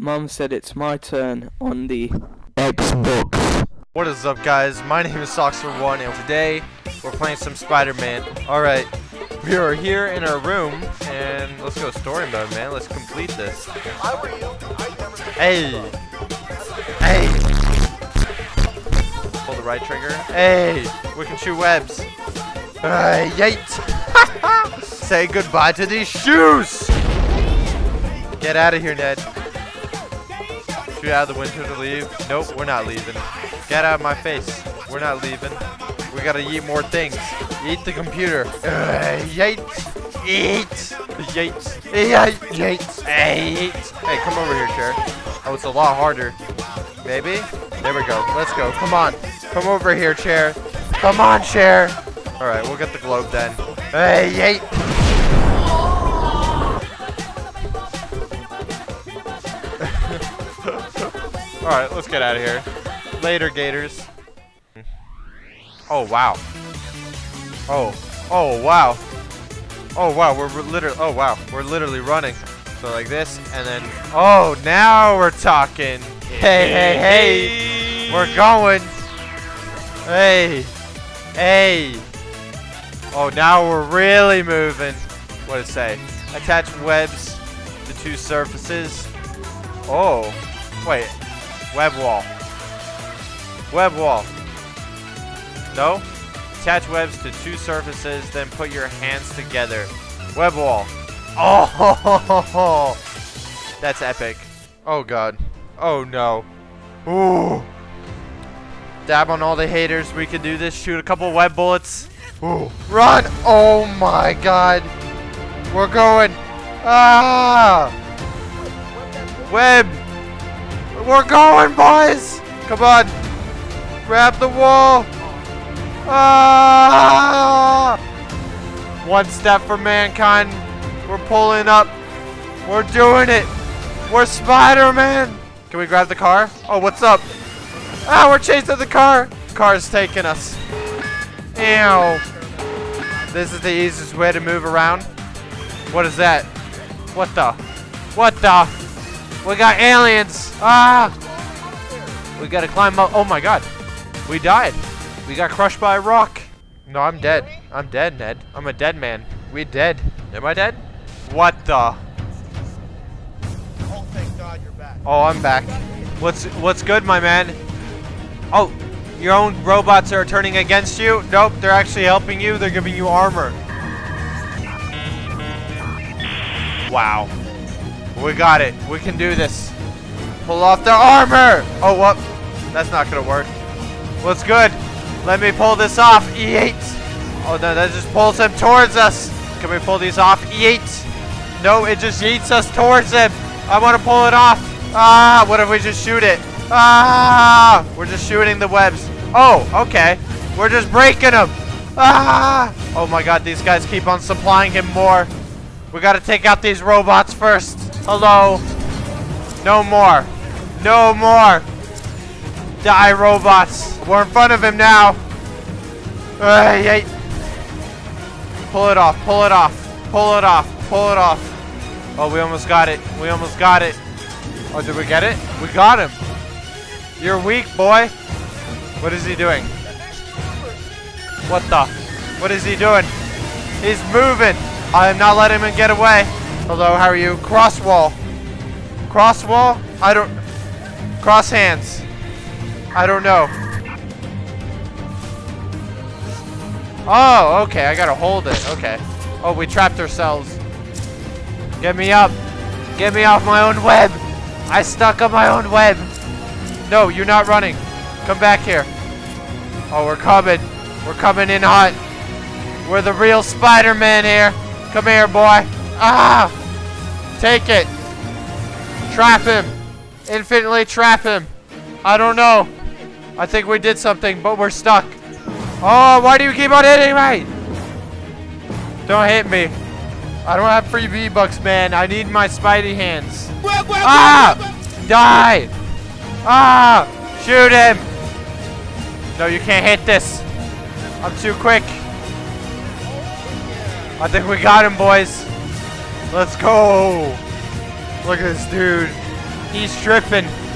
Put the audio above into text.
Mum said it's my turn on the Xbox. What is up guys, my name is Socksfor1 and today we're playing some Spider-Man. Alright, we are here in our room and let's go story mode man, let's complete this. Hey! Hey! Pull the right trigger. Hey! We can shoot webs. Uh, yate! Say goodbye to these shoes! Get out of here, Ned. Shoot out of the window to leave. Nope, we're not leaving. Get out of my face. We're not leaving. We gotta eat more things. Eat the computer. Uh, yeet. Eat. Yeet. Yeet. Yeet. Hey, Hey, come over here, chair. Oh, it's a lot harder. Maybe? There we go. Let's go. Come on. Come over here, chair. Come on, chair. Alright, we'll get the globe then. Hey, yeet. Alright, let's get out of here. Later, Gators. Oh, wow. Oh. Oh, wow. Oh, wow, we're literally, oh, wow, we're literally running. So like this, and then, oh, now we're talking. Hey, hey, hey. We're going. Hey. Hey. Oh, now we're really moving. What does it say? Attach webs to two surfaces. Oh. Wait. Web wall. Web wall. No? Attach webs to two surfaces, then put your hands together. Web wall. Oh, that's epic. Oh god. Oh no. Ooh. Dab on all the haters. We can do this. Shoot a couple web bullets. Ooh. Run! Oh my god. We're going. Ah! Web! We're going, boys! Come on. Grab the wall. Ah! One step for mankind. We're pulling up. We're doing it. We're Spider-Man. Can we grab the car? Oh, what's up? Ah, we're chasing the car. Car's taking us. Ew. This is the easiest way to move around. What is that? What the? What the? We got aliens. Ah! We gotta climb up. Oh my god. We died. We got crushed by a rock. No, I'm dead. I'm dead, Ned. I'm a dead man. We dead. Am I dead? What the? Oh, thank God you're back. Oh, I'm back. What's what's good, my man? Oh, your own robots are turning against you? Nope, they're actually helping you. They're giving you armor. Wow. We got it. We can do this. Pull off their armor! Oh, what? That's not gonna work. What's good? Let me pull this off. Yeet! Oh, no, that just pulls him towards us. Can we pull these off? Yeet! No, it just yeets us towards him. I want to pull it off. Ah, what if we just shoot it? Ah, we're just shooting the webs. Oh, okay. We're just breaking them. Ah! Oh my god, these guys keep on supplying him more. We gotta take out these robots first. Hello. No more. No more. Die, robots. We're in front of him now. Pull it off. Pull it off. Pull it off. Pull it off. Oh, we almost got it. We almost got it. Oh, did we get it? We got him. You're weak, boy. What is he doing? What the? What is he doing? He's moving. I am not letting him get away. Hello, how are you? Cross wall. Cross wall? I don't... Cross hands. I don't know. Oh, okay. I gotta hold it. Okay. Oh, we trapped ourselves. Get me up. Get me off my own web. I stuck on my own web. No, you're not running. Come back here. Oh, we're coming. We're coming in hot. We're the real Spider-Man here. Come here, boy. Ah! Take it. Trap him. Infinitely trap him. I don't know. I think we did something, but we're stuck. Oh, why do you keep on hitting me? Don't hit me. I don't have free V-Bucks, man. I need my Spidey hands. Ah! Die! Ah! Shoot him! No, you can't hit this. I'm too quick. I think we got him, boys. Let's go. Look at this dude. He's tripping.